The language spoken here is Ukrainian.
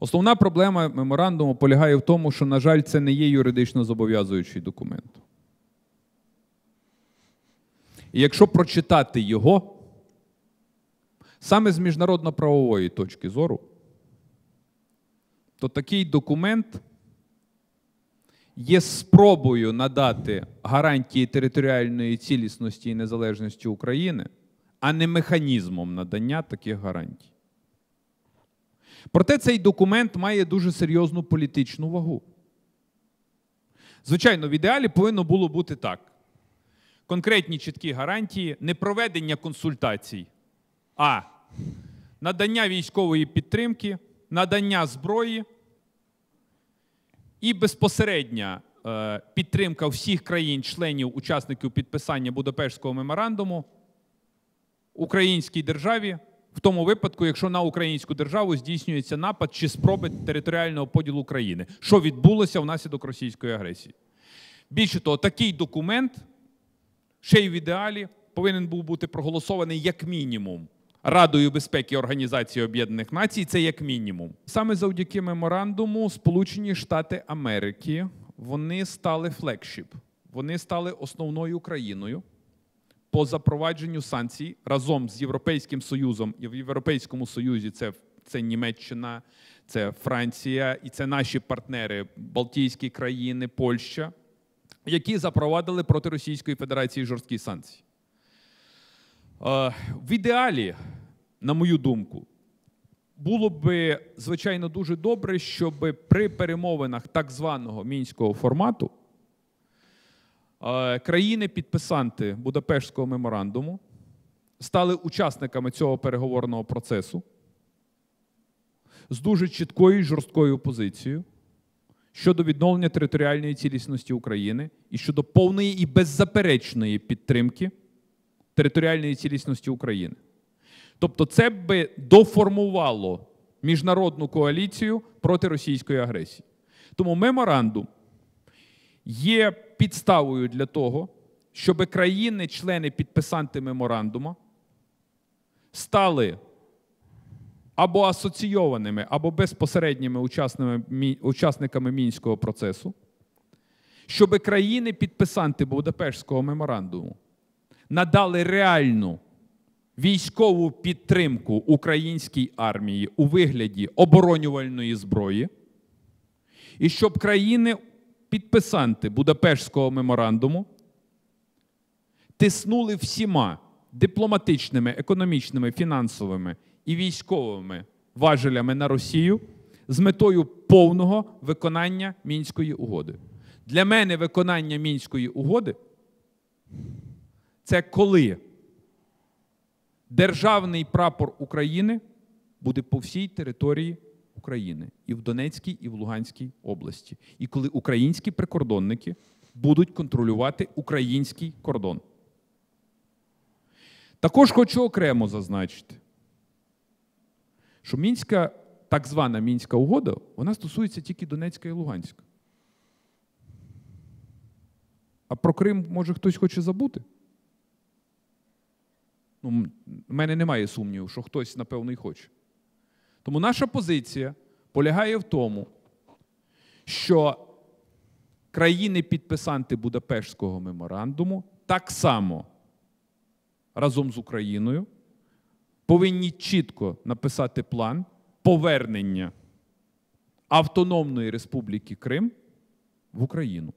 Основна проблема меморандуму полягає в тому, що, на жаль, це не є юридично зобов'язуючий документ. І якщо прочитати його, саме з міжнародно-правової точки зору, то такий документ є спробою надати гарантії територіальної цілісності і незалежності України, а не механізмом надання таких гарантій. Проте цей документ має дуже серйозну політичну вагу. Звичайно, в ідеалі повинно було бути так: конкретні чіткі гарантії, не проведення консультацій, а надання військової підтримки, надання зброї і безпосередня е, підтримка всіх країн-членів, учасників підписання Будапештського меморандуму українській державі в тому випадку, якщо на українську державу здійснюється напад чи спроби територіального поділу країни, що відбулося внаслідок російської агресії. Більше того, такий документ ще й в ідеалі повинен був бути проголосований як мінімум. Радою безпеки Організації Об'єднаних Націй це як мінімум. Саме завдяки меморандуму Сполучені Штати Америки вони стали flagship, вони стали основною країною по запровадженню санкцій разом з Європейським Союзом і в Європейському Союзі це це Німеччина, це Франція і це наші партнери Балтійські країни, Польща, які запровадили проти Російської Федерації жорсткі санкції. Е, в ідеалі, на мою думку, було би звичайно дуже добре, щоб при перемовинах так званого мінського формату країни-підписанти Будапештського меморандуму стали учасниками цього переговорного процесу з дуже чіткою і жорсткою позицією щодо відновлення територіальної цілісності України і щодо повної і беззаперечної підтримки територіальної цілісності України. Тобто, це би доформувало міжнародну коаліцію проти російської агресії. Тому меморандум є підставою для того, щоб країни-члени підписанти меморандуму стали або асоційованими, або безпосередніми учасниками мінського процесу, щоб країни-підписанти Будапештського меморандуму надали реальну військову підтримку українській армії у вигляді оборонювальної зброї, і щоб країни-підписанти Будапештського меморандуму тиснули всіма дипломатичними, економічними, фінансовими і військовими важелями на Росію з метою повного виконання мінської угоди. Для мене виконання мінської угоди це коли державний прапор України буде по всій території України і в Донецькій, і в Луганській області. І коли українські прикордонники будуть контролювати український кордон. Також хочу окремо зазначити, що мінська, так звана мінська угода, вона стосується тільки Донецька і Луганська. А про Крим може хтось хоче забути? Ну, У мене немає сумніву, що хтось, напевно, і хоче. Тому наша позиція полягає в тому, що країни-підписанти Будапештського меморандуму так само разом з Україною повинні чітко написати план повернення Автономної Республіки Крим в Україну.